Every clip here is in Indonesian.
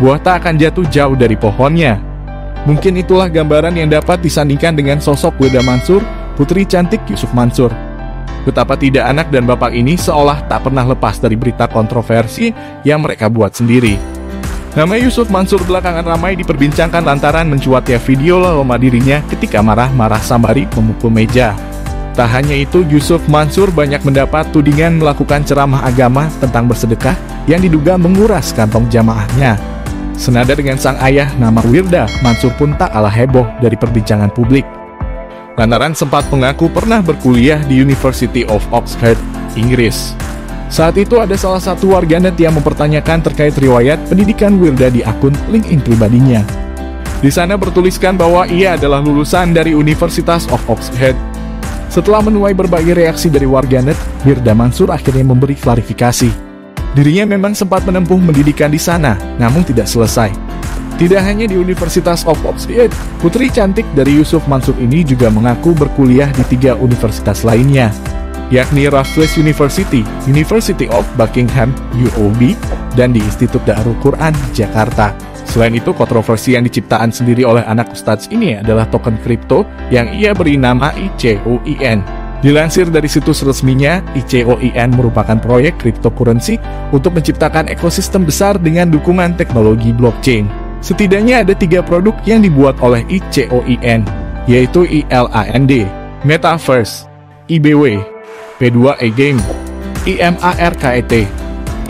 buah tak akan jatuh jauh dari pohonnya. Mungkin itulah gambaran yang dapat disandingkan dengan sosok Wilda Mansur, putri cantik Yusuf Mansur. Betapa tidak anak dan bapak ini seolah tak pernah lepas dari berita kontroversi yang mereka buat sendiri. Nama Yusuf Mansur belakangan ramai diperbincangkan lantaran mencuatnya video lama dirinya ketika marah-marah sambari memukul meja. Tak hanya itu, Yusuf Mansur banyak mendapat tudingan melakukan ceramah agama tentang bersedekah yang diduga menguras kantong jamaahnya. Senada dengan sang ayah nama Wirda, Mansur pun tak kalah heboh dari perbincangan publik. Lantaran sempat mengaku pernah berkuliah di University of Oxford, Inggris. Saat itu ada salah satu warganet yang mempertanyakan terkait riwayat pendidikan Wirda di akun LinkedIn pribadinya. Di sana bertuliskan bahwa ia adalah lulusan dari Universitas of Oxford setelah menuai berbagai reaksi dari warganet, Wirda Mansur akhirnya memberi klarifikasi. Dirinya memang sempat menempuh pendidikan di sana, namun tidak selesai. Tidak hanya di Universitas of Oxford, putri cantik dari Yusuf Mansur ini juga mengaku berkuliah di tiga universitas lainnya, yakni Raffles University, University of Buckingham, UOB, dan di Institut Darul Quran, Jakarta. Selain itu, kontroversi yang diciptaan sendiri oleh anak Ustadz ini adalah token kripto yang ia beri nama ICOIN. Dilansir dari situs resminya, ICOIN merupakan proyek cryptocurrency untuk menciptakan ekosistem besar dengan dukungan teknologi blockchain. Setidaknya ada tiga produk yang dibuat oleh ICOIN, yaitu ILAND, Metaverse, IBW, P2E Game, IMARKET,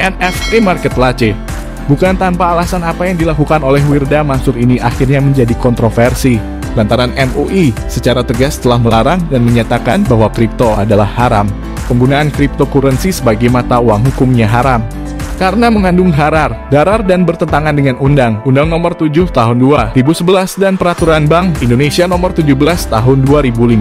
NFT Marketplace. Bukan tanpa alasan apa yang dilakukan oleh Wirda Mansur ini akhirnya menjadi kontroversi. Lantaran MUI secara tegas telah melarang dan menyatakan bahwa kripto adalah haram. Penggunaan cryptocurrency sebagai mata uang hukumnya haram. Karena mengandung harar, darar dan bertentangan dengan Undang Undang Nomor 7 Tahun 2011 dan Peraturan Bank Indonesia Nomor 17 Tahun 2015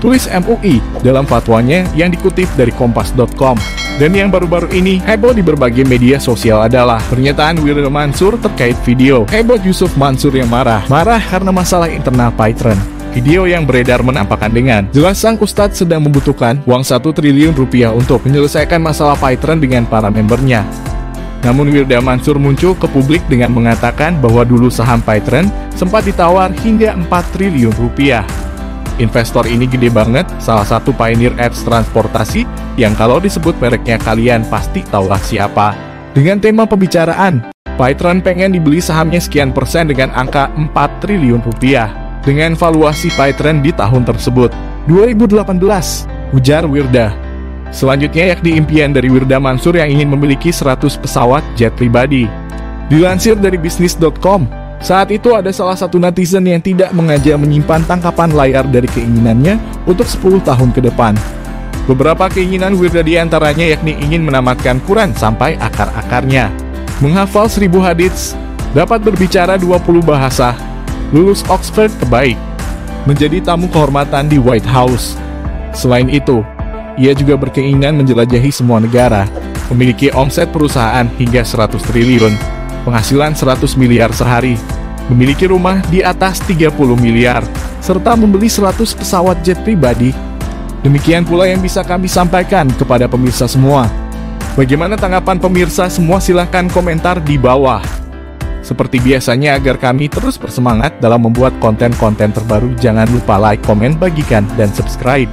tulis MUI dalam fatwanya yang dikutip dari kompas.com. Dan yang baru-baru ini heboh di berbagai media sosial adalah pernyataan Wiril Mansur terkait video heboh Yusuf Mansur yang marah. Marah karena masalah internal Python. Video yang beredar menampakkan dengan jelas sang ustadz sedang membutuhkan uang 1 triliun rupiah untuk menyelesaikan masalah Python dengan para membernya. Namun Wirda Mansur muncul ke publik dengan mengatakan bahwa dulu saham Python sempat ditawar hingga 4 triliun rupiah. Investor ini gede banget, salah satu pioneer apps transportasi yang kalau disebut mereknya kalian pasti tahulah siapa. Dengan tema pembicaraan, Python pengen dibeli sahamnya sekian persen dengan angka 4 triliun rupiah. Dengan valuasi Python di tahun tersebut, 2018, ujar Wirda. Selanjutnya yakni impian dari Wirda Mansur yang ingin memiliki 100 pesawat jet pribadi. Dilansir dari bisnis.com, saat itu ada salah satu netizen yang tidak mengajak menyimpan tangkapan layar dari keinginannya untuk 10 tahun ke depan. Beberapa keinginan Wirda di antaranya yakni ingin menamatkan Quran sampai akar-akarnya, menghafal seribu hadits, dapat berbicara 20 bahasa, lulus Oxford terbaik, menjadi tamu kehormatan di White House. Selain itu, ia juga berkeinginan menjelajahi semua negara, memiliki omset perusahaan hingga 100 triliun, penghasilan 100 miliar sehari, memiliki rumah di atas 30 miliar, serta membeli 100 pesawat jet pribadi. Demikian pula yang bisa kami sampaikan kepada pemirsa semua. Bagaimana tanggapan pemirsa semua silahkan komentar di bawah. Seperti biasanya agar kami terus bersemangat dalam membuat konten-konten terbaru, jangan lupa like, komen, bagikan, dan subscribe.